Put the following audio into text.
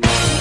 Bye.